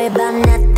worry about nothing